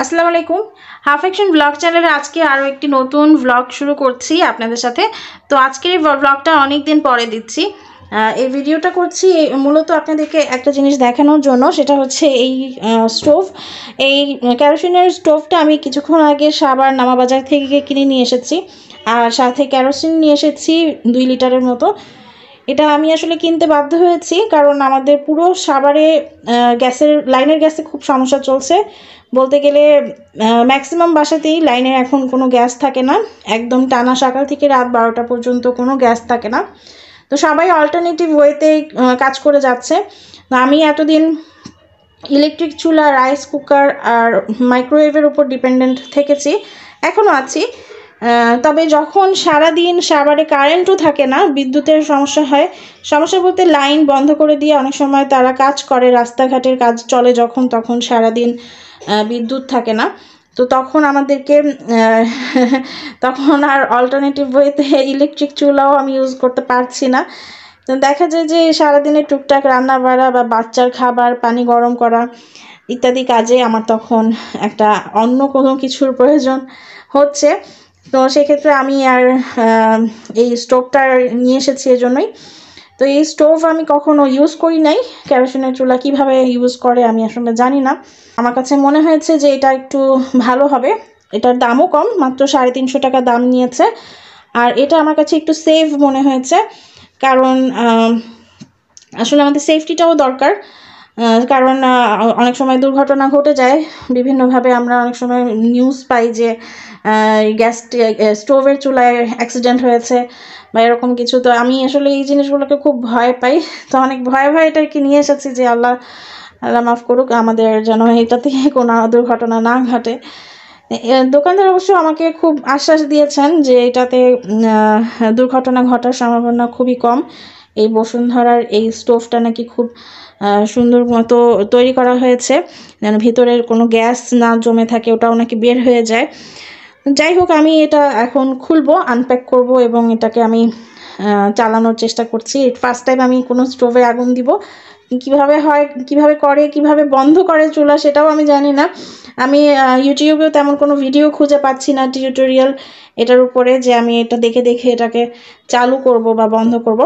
আসসালামু আলাইকুম। Half action blog চ্যানেলে আজকে আরও একটি নতুন ব্লগ শুরু করছি আপনাদের সাথে। তো আজকের এই ব্লগটা অনেক দিন পরে দিচ্ছি। এই ভিডিওটা করছি মূলত আপনাদেরকে একটা জিনিস দেখানোর জন্য, সেটা হচ্ছে এই স্টোভ। এই ক্যারোসিনের স্টোভটা আমি কিছুক্ষণ আগে সাবার নামাবাজার থেকে কিনে নিয়ে এসেছি। আর সাথে ক্যারোসিন নিয়ে এসেছি দুই লিটারের মতো। এটা আমি আসলে কিনতে বাধ্য হয়েছি, কারণ আমাদের পুরো সাভারে গ্যাসের, লাইনের গ্যাসে খুব সমস্যা চলছে। বলতে গেলে ম্যাক্সিমাম বাসাতেই লাইনের এখন কোনো গ্যাস থাকে না। একদম টানা সকাল থেকে রাত বারোটা পর্যন্ত কোনো গ্যাস থাকে না। তো সবাই অল্টারনেটিভ ওয়েতে কাজ করে যাচ্ছে। আমি এতদিন ইলেকট্রিক চুলা রাইস কুকার আর মাইক্রোওয়েভের উপর ডিপেন্ডেন্ট থেকেছি। এখনও আছি। তবে যখন সারাদিন সাভারে কারেন্টও থাকে না বিদ্যুতের সমস্যা হয় সমস্যা বলতে লাইন বন্ধ করে দিয়ে অনেক সময় তারা কাজ করে রাস্তাঘাটের কাজ চলে যখন তখন সারাদিন আহ, বিদ্যুৎ থাকে না। তো তখন আমাদেরকে তখন আর অল্টারনেটিভ ওয়েতে ইলেকট্রিক চুলাও আমি ইউজ করতে পারছি না। তো দেখা যায় যে সারাদিনের টুকটাক রান্না বাড়া বা বাচ্চার খাবার পানি গরম করা ইত্যাদি কাজে আমার তখন একটা অন্য কোনো কিছুর প্রয়োজন হচ্ছে। তো সেক্ষেত্রে আমি আর এই স্টোভটা নিয়ে এসেছি এজন্যই। তো এই স্টোভ আমি কখনো ইউজ করি নাই। কেরোসিনের চুলা কীভাবে ইউজ করে আমি আসলে জানি না। আমার কাছে মনে হয়েছে যে এটা একটু ভালো হবে। এটার দামও কম, মাত্র সাড়ে তিনশো টাকা দাম নিয়েছে। আর এটা আমার কাছে একটু সেভ মনে হয়েছে। কারণ আসলে আমাদের সেফটিটাও দরকার। কারণ অনেক সময় দুর্ঘটনা ঘটে যায়। বিভিন্নভাবে আমরা অনেক সময় নিউজ পাই যে গ্যাস স্টোভের চুলায় অ্যাক্সিডেন্ট হয়েছে বা এরকম কিছু। তো আমি আসলে এই জিনিসগুলোকে খুব ভয় পাই। তো অনেক ভয়ে ভয়ে এটা কি নিয়ে এসেছি যে, আল্লাহ আল্লাহ মাফ করুক, আমাদের যেন এটাতে কোনো দুর্ঘটনা না ঘটে। দোকানদার অবশ্য আমাকে খুব আশ্বাস দিয়েছেন যে, এটাতে দুর্ঘটনা ঘটার সম্ভাবনা খুবই কম। এই বসুন্ধরার এই স্টোভটা নাকি খুব সুন্দর মতো তৈরি করা হয়েছে। যেন ভিতরের কোনো গ্যাস না জমে থাকে, ওটাও নাকি বের হয়ে যায়। যাই হোক, আমি এটা এখন খুলবো আনপ্যাক করব এবং এটাকে আমি চালানোর চেষ্টা করছি। ফার্স্ট টাইম আমি কোনো স্টোভে আগুন দিব। কীভাবে হয়, কীভাবে করে, কীভাবে বন্ধ করে চুলা সেটাও আমি জানি না। আমি ইউটিউবেও তেমন কোনো ভিডিও খুঁজে পাচ্ছি না টিউটোরিয়াল এটার উপরে যে আমি এটা দেখে দেখে এটাকে চালু করব বা বন্ধ করব।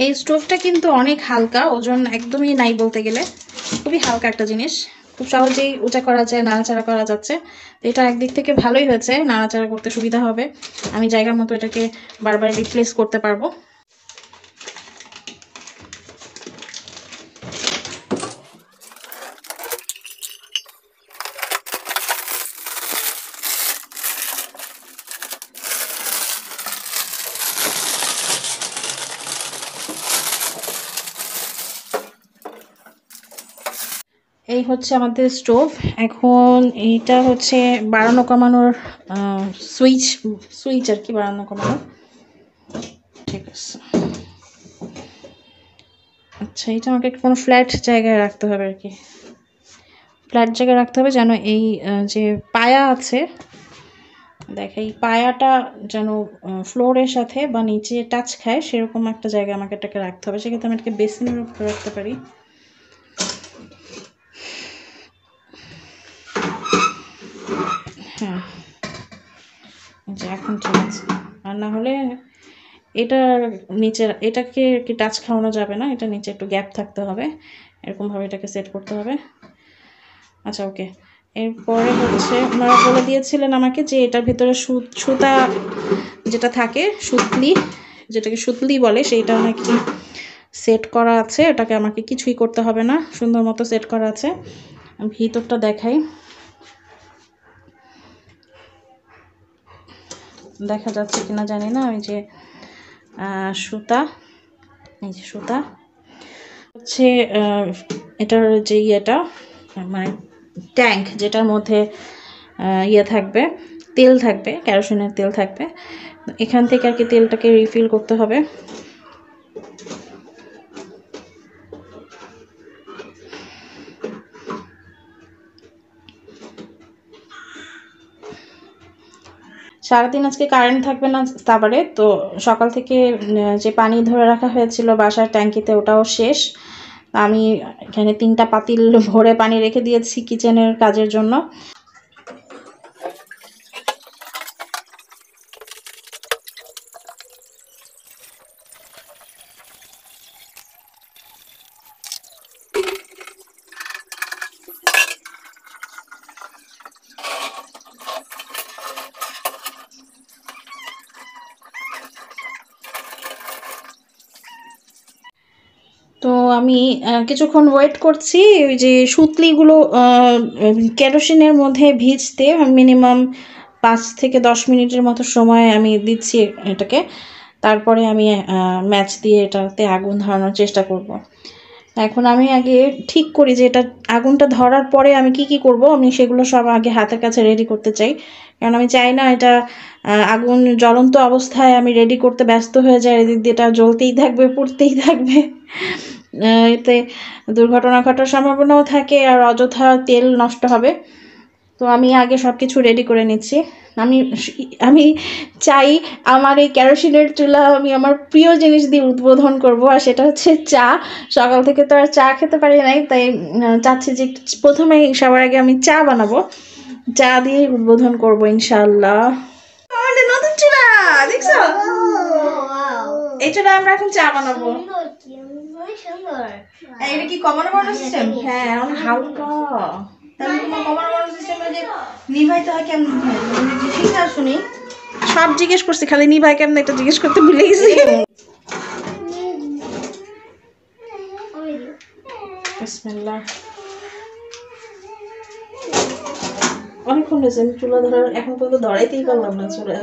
এই স্টোভটা কিন্তু অনেক হালকা, ওজন একদমই নাই বলতে গেলে। খুবই হালকা একটা জিনিস। খুব সহজেই উঁচা করা যায়, নাড়াচাড়া করা যাচ্ছে। এটা একদিক থেকে ভালোই হয়েছে, নাড়াচাড়া করতে সুবিধা হবে। আমি জায়গা মতো এটাকে বারবার রিপ্লেস করতে পারব। এই হচ্ছে আমাদের স্টোভ। এখন এইটা হচ্ছে বাড়ানো কমানোর সুইচ সুইচ আর কি বাড়ানো কমানো। ঠিক আছে। আচ্ছা এটা আমাকে কোনো ফ্ল্যাট জায়গায় রাখতে হবে আর কি। ফ্ল্যাট জায়গায় রাখতে হবে যেন এই যে পায়া আছে, দেখ, এই পায়াটা যেন ফ্লোরের সাথে বা নিচে টাচ খায়, সেরকম একটা জায়গায় আমাকে এটাকে রাখতে হবে। সেক্ষেত্রে আমি এটাকে বেসিনের উপরে রাখতে পারি। হ্যাঁ। যে এখন ঠিক আছে। আর না হলে এটা নিচে, এটাকে কি টাচ খাওয়ানো যাবে না? এটা নিচে একটু গ্যাপ থাকতে হবে। এরকমভাবে এটাকে সেট করতে হবে। আচ্ছা ওকে এরপরে হচ্ছে ওনারা বলে দিয়েছিলেন আমাকে যে এটার ভিতরে সুতা যেটা থাকে, সুতলি, যেটাকে সুতলি বলে, সেইটা নাকি সেট করা আছে। এটাকে আমাকে কিছুই করতে হবে না। সুন্দর মতো সেট করা আছে। ভিতরটা দেখাই। দেখা যাচ্ছে কিনা জানি না, ওই যে সুতা, এই যে সুতা। হচ্ছে এটার যে ইয়েটা মানে ট্যাঙ্ক যেটার মধ্যে ইয়ে থাকবে, তেল থাকবে, ক্যারোসিনের তেল থাকবে, এখান থেকে আর কি তেলটাকে রিফিল করতে হবে। সারাদিন আজকে কারেন্ট থাকবে না তারপরে তো সকাল থেকে যে পানি ধরে রাখা হয়েছিল বাসার ট্যাঙ্কিতে ওটাও শেষ। আমি এখানে তিনটা পাতিল ভরে পানি রেখে দিয়েছি কিচেনের কাজের জন্য তো আমি কিছুক্ষণ ওয়েট করছি, ওই যে সুতলিগুলো কেরোসিনের মধ্যে ভিজতে মিনিমাম পাঁচ থেকে দশ মিনিটের মতো সময় আমি দিচ্ছি এটাকে। তারপরে আমি ম্যাচ দিয়ে এটাতে আগুন ধরানোর চেষ্টা করব। এখন আমি আগে ঠিক করি যে এটা আগুনটা ধরার পরে আমি কি কি করব, আমি সেগুলো সব আগে হাতের কাছে রেডি করতে চাই। কারণ আমি চাই না এটা আগুন জ্বলন্ত অবস্থায় আমি রেডি করতে ব্যস্ত হয়ে যাই, এদিক দিয়ে এটা জ্বলতেই থাকবে, পড়তেই থাকবে। এতে দুর্ঘটনা ঘটার সম্ভাবনাও থাকে আর অযথা তেল নষ্ট হবে। তো আমি আগে সব কিছু রেডি করে নিচ্ছি। আমি আমি চাই আমার এই কেরোসিনের চুলা আমি আমার প্রিয় জিনিস দিয়ে উদ্বোধন করব আর সেটা হচ্ছে চা। সকাল থেকে তো আর চা খেতে পারি নাই তাই চাচ্ছি যে প্রথমে সবার আগে আমি চা বানাবো। চা দিয়ে উদ্বোধন করব ইনশাল্লাহ আমাদের নতুন চুলা দেখছ? এই চুলা আমরা এখন চা বানাবো। এটা কি কমানো বানানো সিস্টেম হ্যাঁ হালকা তাহলে তোমার কমানো বানানো সিস্টেমে যে নিভাইতে হয় কেমন? ঠিক আছে শুনি। সব জিজ্ঞেস করছি খালি নিভাই কেমন একটা জিজ্ঞেস করতে ভুলে গেছি। বিসমিল্লাহ। অনেকক্ষণ হয়েছে আমি চুলা ধরার এখন পর্যন্ত ধরাইতেই পারলাম না চুলা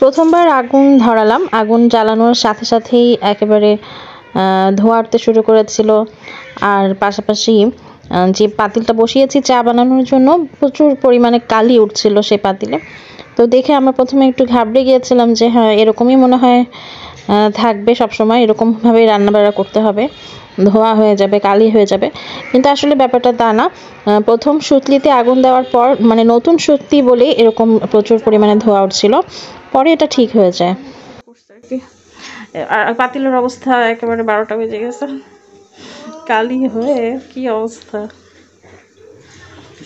প্রথমবার আগুন ধরালাম। আগুন জ্বালানোর সাথে সাথেই একেবারে ধোঁয়া উঠতে শুরু করেছিল। আর পাশাপাশি যে পাতিলটা বসিয়েছি চা বানানোর জন্য, প্রচুর পরিমাণে কালি উঠছিল সেই পাতিলে। তো দেখে আমরা প্রথমে একটু ঘাবড়ে গিয়েছিলাম যে হ্যাঁ এরকমই মনে হয় থাকবে সবসময়, এরকমভাবেই রান্নাবাড়া করতে হবে। ধোয়া হয়ে যাবে, কালি হয়ে যাবে। কিন্তু আসলে ব্যাপারটা তা না। প্রথম সুতলিতে আগুন দেওয়ার পর মানে নতুন সুতলি বলে এরকম প্রচুর পরিমাণে ধোয়া উঠছিল। পরে এটা ঠিক হয়ে যায়। আর পাতিলের অবস্থা একেবারে বারোটা বেজে গেছে। কালি হয়ে কি অবস্থা?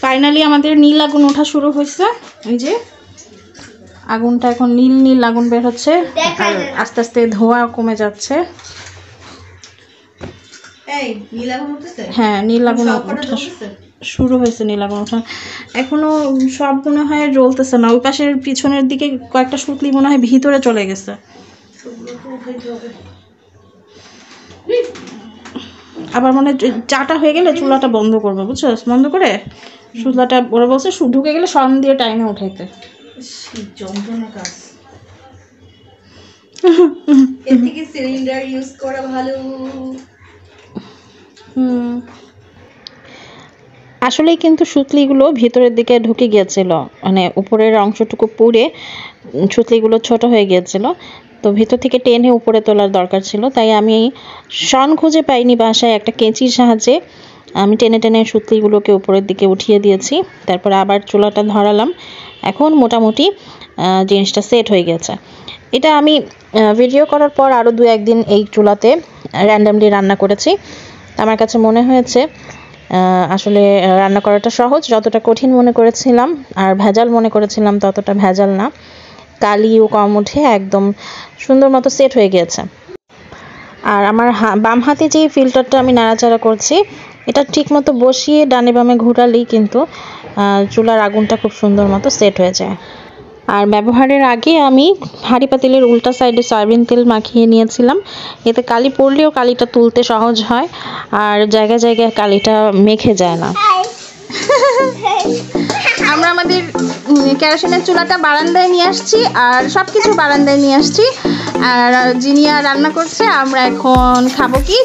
ফাইনালি আমাদের নীল আগুন ওঠা শুরু হয়েছে। এই যে আগুনটা এখন নীল নীল আগুন বের হচ্ছে। আর আস্তে আস্তে ধোঁয়া কমে যাচ্ছে। হ্যাঁ নীল আগুন শুরু হয়েছে নীল আগুন ওঠা এখনও সব মনে হয় জ্বলতেছে না। ওই পাশের পিছনের দিকে কয়েকটা সুতলি মনে হয় ভিতরে চলে গেছে। আবার মনে চাটা হয়ে গেলে চুলাটা বন্ধ করব বুঝছ? বন্ধ করে? চুলাটা ওরা বলছে ঢুকে গেলে সন দিয়ে টাইমে উঠাইতে। যন্ত্রণা কাজ। এর থেকে সিলিন্ডার ইউজ করা ভালো। হুম। আসলেই কিন্তু সুতলিগুলো ভিতরের দিকে ঢুকে গিয়েছিল। মানে উপরের অংশটুকু পুড়ে সুতলিগুলো ছোট হয়ে গিয়েছিল। তো ভিতর থেকে টেনে উপরে তোলার দরকার ছিল। তাই আমি শন খুঁজে পাইনি বাসায় একটা কেঁচির সাহায্যে। আমি টেনে টেনে সুতলিগুলোকে উপরের দিকে উঠিয়ে দিয়েছি, তারপর আবার চুলাটা ধরালাম। এখন মোটামুটি জিনিসটা সেট হয়ে গেছে। এটা আমি ভিডিও করার পর আরও দু একদিন এই চুলাতে র্যান্ডামলি রান্না করেছি। আমার কাছে মনে হয়েছে আসলে রান্না করাটা সহজ, যতটা কঠিন মনে করেছিলাম, আর ভেজাল মনে করেছিলাম, ততটা ভেজাল না। কালিও কম উঠে একদম সুন্দর মতো সেট হয়ে গিয়েছে। আর আমার বাম হাতে যে ফিল্টারটা আমি নাড়াচাড়া করছি এটা ঠিক মতো বসিয়ে ডানে বামে ঘোরালেই কিন্তু চুলার আগুনটা খুব সুন্দর মতো সেট হয়ে যায়। আর ব্যবহারের আগে আমি হাঁড়ি পাতিলের উল্টা সাইডে সয়াবিন তেল মাখিয়ে নিয়েছিলাম। এতে কালি পড়লেও কালিটা তুলতে সহজ হয়, আর জায়গায় জায়গায় কালিটা মেখে যায় না। আমরা আমাদের কেরোসিনের চুলাটা বারান্দায় নিয়ে আসছি, আর সব কিছু বারান্দায় নিয়ে আসছি। আর জিনিয়া রান্না করছে, আমরা এখন খাব কি?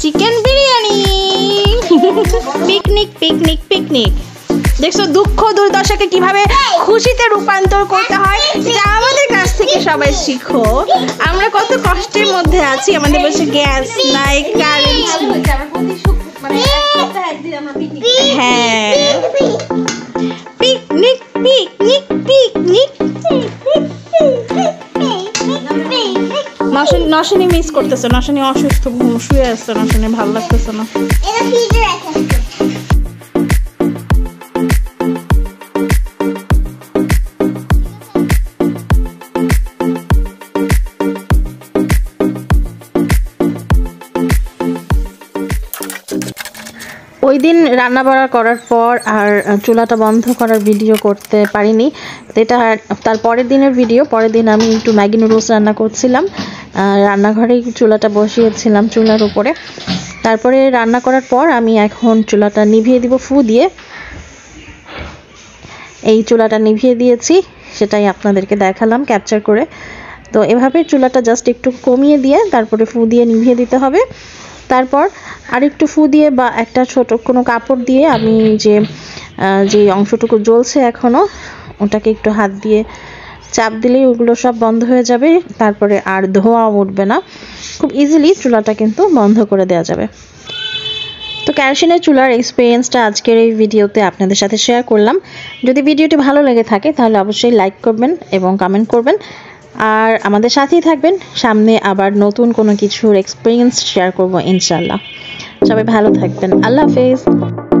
Chicken biryani! Picnic picnic picnic দেখছ, দুঃখ দুর্দশাকে কীভাবে খুশিতে রূপান্তর করতে হয় এটা আমাদের কাছ থেকে সবাই শিখো। আমরা কত কষ্টের মধ্যে আছি, আমাদের বসে গ্যাস নাই কারেন্ট হ্যাঁ। পিকনিক পিকনিক পিকনিক নশনী মিস করতেছে। নশানি অসুস্থ ঘুম শুয়ে আসছে নশানি ভালো লাগতেছে না। ওই দিন রান্না বাড়া করার পর আর চুলাটা বন্ধ করার ভিডিও করতে পারিনি। এটা তার পরের দিনের ভিডিও পরের দিন আমি একটু ম্যাগি নুডলস রান্না করছিলাম। রান্নাঘরেই চুলাটা বসিয়েছিলাম চুলার উপরে। তারপরে রান্না করার পর আমি এখন চুলাটা নিভিয়ে দিব, ফু দিয়ে। এই চুলাটা নিভিয়ে দিয়েছি, সেটাই আপনাদেরকে দেখালাম ক্যাপচার করে। তো এভাবে চুলাটা জাস্ট একটু কমিয়ে দিয়ে তারপরে ফু দিয়ে নিভিয়ে দিতে হবে। তারপর আরেকটু ফু দিয়ে বা একটা ছোট কোনো কাপড় দিয়ে আমি যে যে অংশটুকু জ্বলছে এখনও ওটাকে একটু হাত দিয়ে চাপ দিলেই ওগুলো সব বন্ধ হয়ে যাবে, তারপরে আর ধোঁয়া উঠবে না। খুব ইজিলি চুলাটা কিন্তু বন্ধ করে দেওয়া যাবে। তো ক্যারোসিনের চুলার এক্সপিরিয়েন্সটা আজকের এই ভিডিওতে আপনাদের সাথে শেয়ার করলাম। যদি ভিডিওটি ভালো লেগে থাকে তাহলে অবশ্যই লাইক করবেন এবং কমেন্ট করবেন। আর আমাদের সাথেই থাকবেন। সামনে আবার নতুন কোনো কিছুর এক্সপিরিয়েন্স শেয়ার করব ইনশাল্লাহ সবাই ভালো থাকবেন। আল্লাহ হাফেজ।